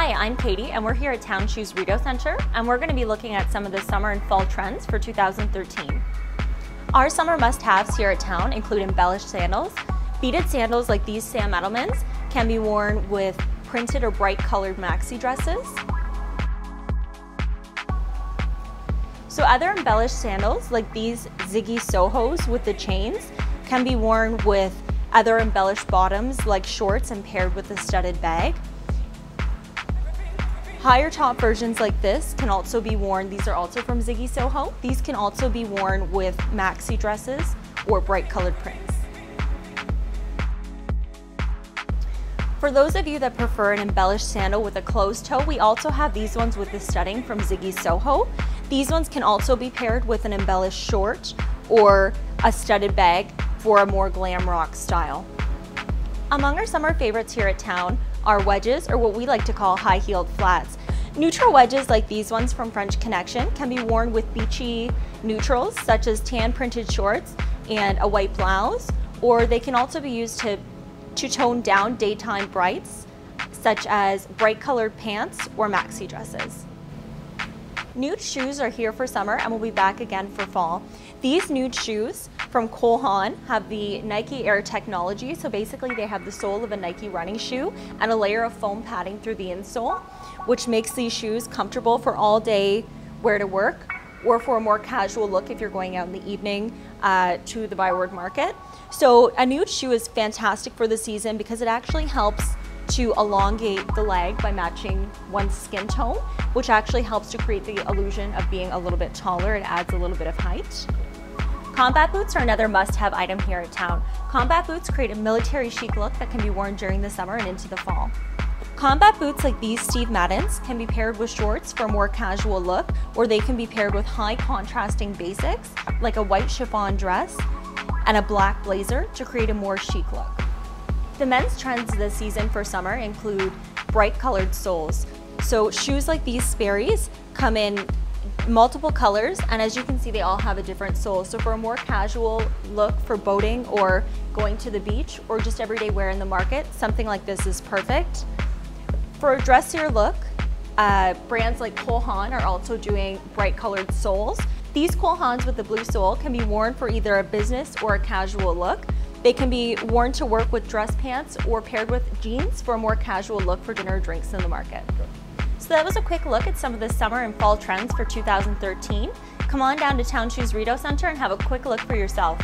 Katie and we're here at Town Shoes Rideau Center and we're going to be looking at some of the summer and fall trends for 2013. Our summer must-haves here at Town include embellished sandals. Beaded sandals like these Sam Edelmans can be worn with printed or bright colored maxi dresses. So other embellished sandals like these Zigi Sohos with the chains can be worn with other embellished bottoms like shorts and paired with a studded bag. Higher top versions like this can also be worn, these are also from Zigi Soho. These can also be worn with maxi dresses or bright colored prints. For those of you that prefer an embellished sandal with a closed toe, we also have these ones with the studding from Zigi Soho. These ones can also be paired with an embellished short or a studded bag for a more glam rock style. Among our summer favorites here at town are wedges, or what we like to call high-heeled flats. Neutral wedges like these ones from French Connection can be worn with beachy neutrals such as tan printed shorts and a white blouse, or they can also be used to, to tone down daytime brights such as bright colored pants or maxi dresses. Nude shoes are here for summer and we'll be back again for fall. These nude shoes from Cole Haan have the Nike Air technology. So basically they have the sole of a Nike running shoe and a layer of foam padding through the insole, which makes these shoes comfortable for all day wear to work or for a more casual look if you're going out in the evening uh, to the Byward Market. So a nude shoe is fantastic for the season because it actually helps to elongate the leg by matching one's skin tone, which actually helps to create the illusion of being a little bit taller. It adds a little bit of height. Combat boots are another must-have item here at town. Combat boots create a military chic look that can be worn during the summer and into the fall. Combat boots like these Steve Maddens can be paired with shorts for a more casual look, or they can be paired with high contrasting basics like a white chiffon dress and a black blazer to create a more chic look. The men's trends this season for summer include bright colored soles. So shoes like these Sperry's come in multiple colors and as you can see they all have a different sole. So for a more casual look for boating or going to the beach or just everyday wear in the market, something like this is perfect. For a dressier look, uh, brands like Cole Haan are also doing bright colored soles. These Cole Haans with the blue sole can be worn for either a business or a casual look. They can be worn to work with dress pants or paired with jeans for a more casual look for dinner or drinks in the market. So that was a quick look at some of the summer and fall trends for 2013. Come on down to Town Shoes Rideau Center and have a quick look for yourself.